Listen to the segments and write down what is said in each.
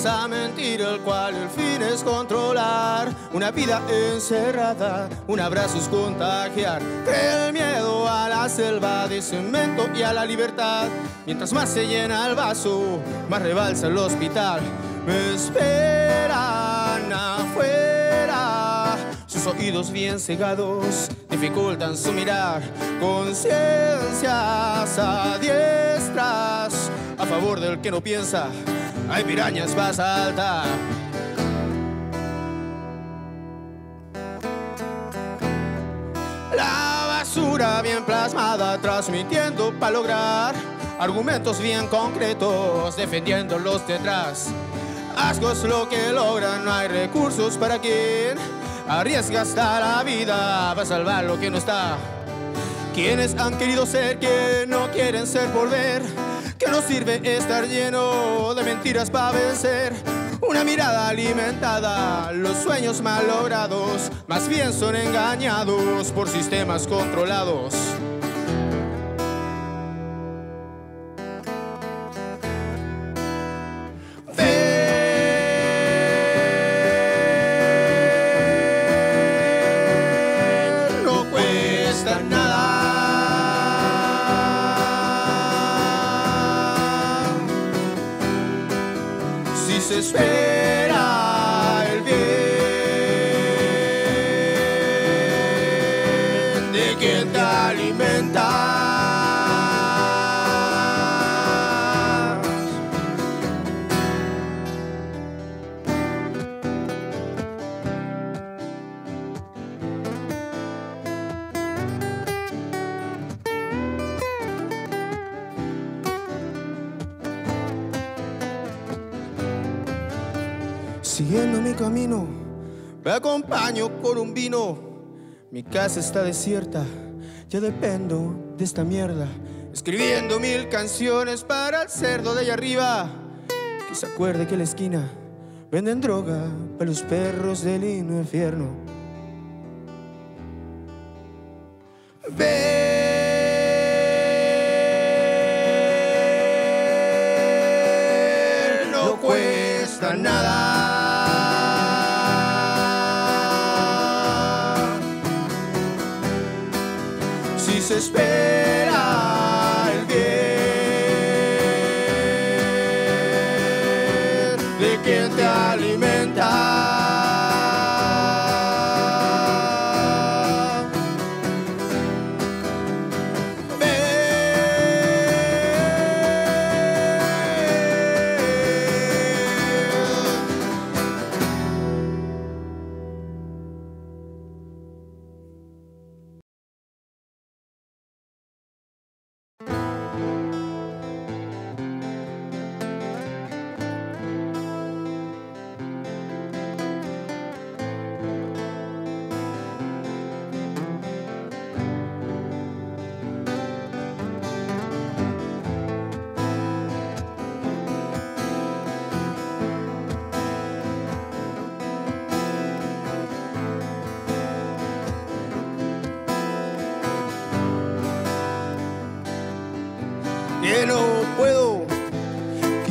esa mentira el cual el fin es controlar. Una vida encerrada, un abrazo es contagiar, el miedo a la selva de cemento y a la libertad, mientras más se llena el vaso, más rebalsa el hospital, me esperan afuera, sus oídos bien cegados dificultan su mirar, conciencias adiestras a favor del que no piensa hay pirañas va a saltar. La basura bien plasmada, transmitiendo para lograr argumentos bien concretos, defendiendo los detrás. Asco es lo que logran, no hay recursos para quien arriesga hasta la vida para salvar lo que no está. Quienes han querido ser que no quieren ser volver que no sirve estar lleno de mentiras para vencer. Una mirada alimentada, los sueños mal logrados, más bien son engañados por sistemas controlados. despair. Siguiendo mi camino, me acompaño con un vino. Mi casa está desierta, ya dependo de esta mierda. Escribiendo mil canciones para el cerdo de allá arriba. Que se acuerde que en la esquina venden droga para los perros del infierno. Ver no desespero.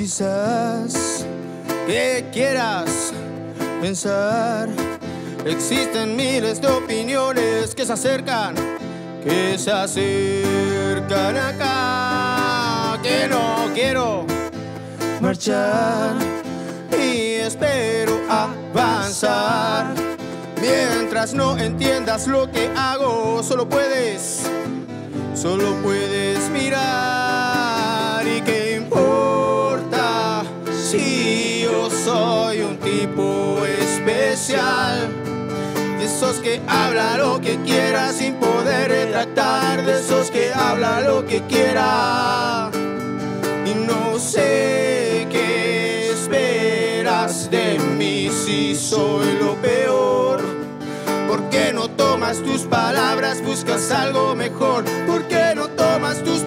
Quizás que quieras pensar. Existen miles de opiniones que se acercan, que se acercan acá. Que no quiero marchar y espero avanzar. Mientras no entiendas lo que hago, solo puedes, solo puedes mirar. ¿Y importa si yo soy un tipo especial? De esos que habla lo que quiera sin poder retractar, de esos que habla lo que quiera. Y no sé qué esperas de mí si soy lo peor. ¿Por qué no tomas tus palabras, buscas algo mejor? ¿Por qué no tomas tus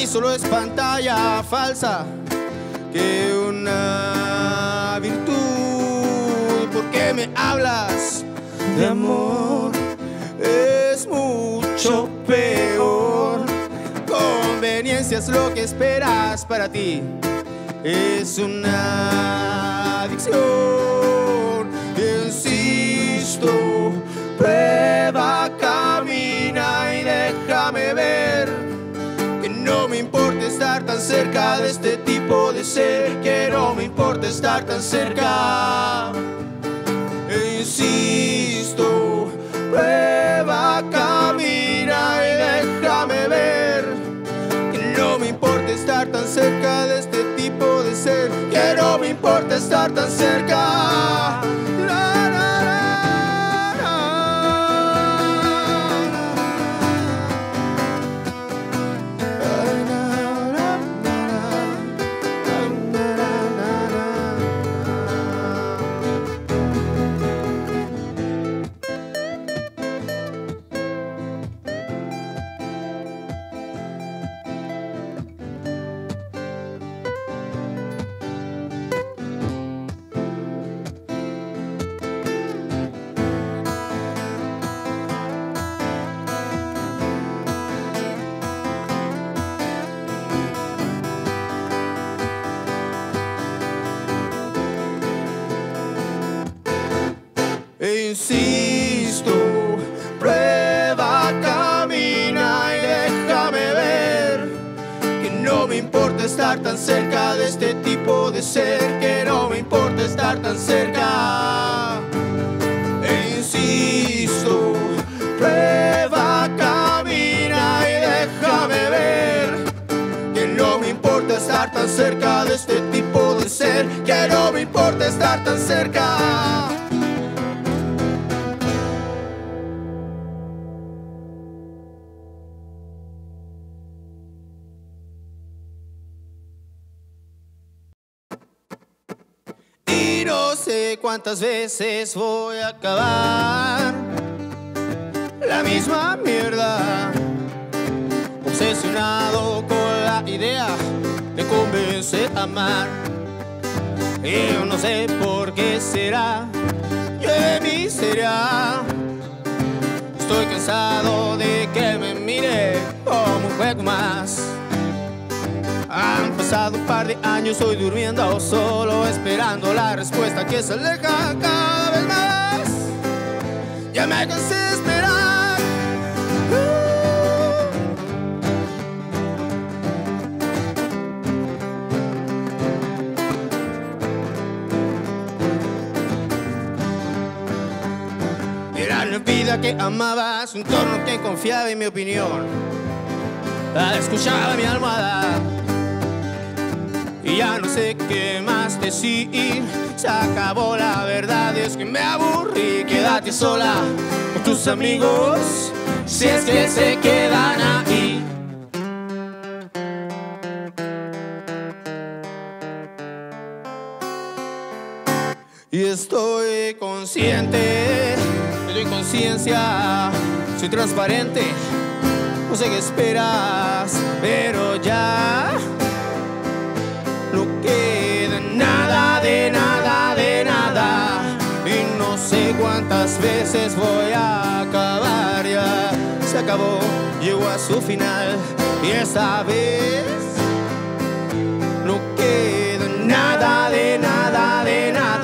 mí solo es pantalla falsa que una virtud. ¿Por qué me hablas de amor? Es mucho peor. Conveniencia es lo que esperas para ti. Es una adicción. Insisto, cerca de este tipo de ser, que no me importa estar tan cerca. E insisto, prueba, camina y déjame ver que no me importa estar tan cerca de este tipo de ser, que no me importa estar tan cerca. E Insisto, prueba, camina y déjame ver que no me importa estar tan cerca de este tipo de ser, que no me importa estar tan cerca. E insisto, prueba, camina y déjame ver que no me importa estar tan cerca de este tipo de ser, que no me importa estar tan cerca. Sé cuántas veces voy a acabar la misma mierda. Obsesionado con la idea de convencer a amar. Y yo no sé por qué será, yo de. Estoy cansado de que me mire como un juego más. Han pasado un par de años, estoy durmiendo solo, esperando la respuesta que se aleja cada vez más. Ya me cansé de esperar. Era la vida que amabas, un torno que confiaba en mi opinión. Escuchaba mi almohada y ya no sé qué más decir. Se acabó la verdad, es que me aburrí. Quédate sola con tus amigos, si es que se quedan ahí. Y estoy consciente de tu inconsciencia, soy transparente, no sé qué esperas, pero ya veces voy a acabar ya se acabó llegó a su final. Y esta vez no queda nada de nada de nada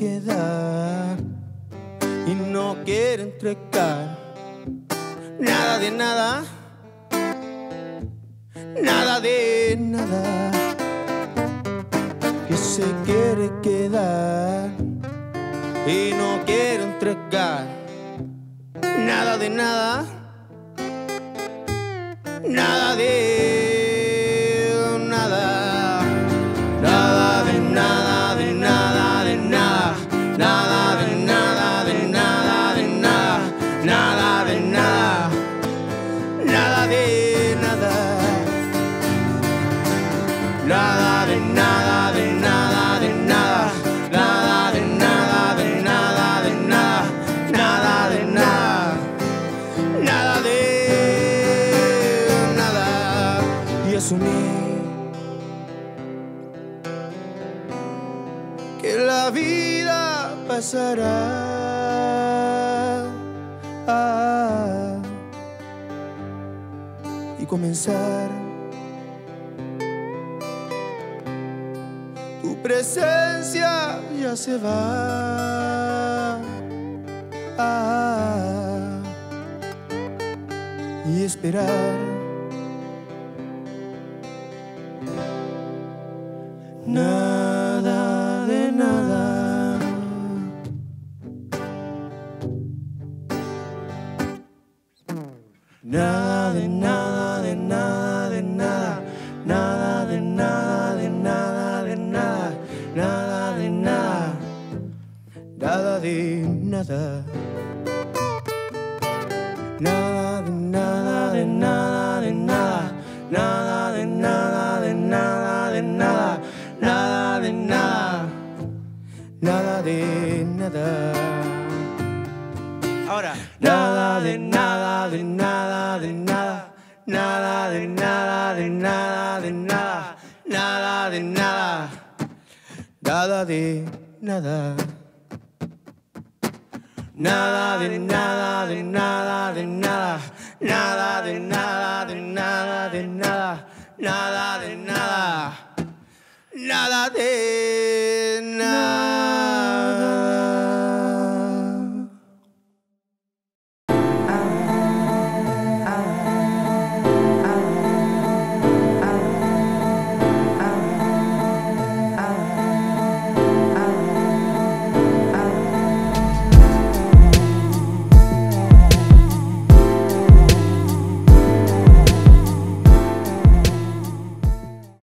quedar y no quiere entregar. Nada de nada. Nada de nada que se quiere quedar y no quiere entregar nada de nada, nada de Y asumí que la vida pasará. Y comenzar tu presencia ya se va y esperar nada de nada. Nada de nada, de nada, de nada, nada de nada, de nada, de nada, nada de nada, nada de nada. De nada, nada de nada, de nada, de nada, nada de nada, nada de nada. Nada de nada, de nada, de nada, nada de nada, de nada, de nada, nada de nada, nada de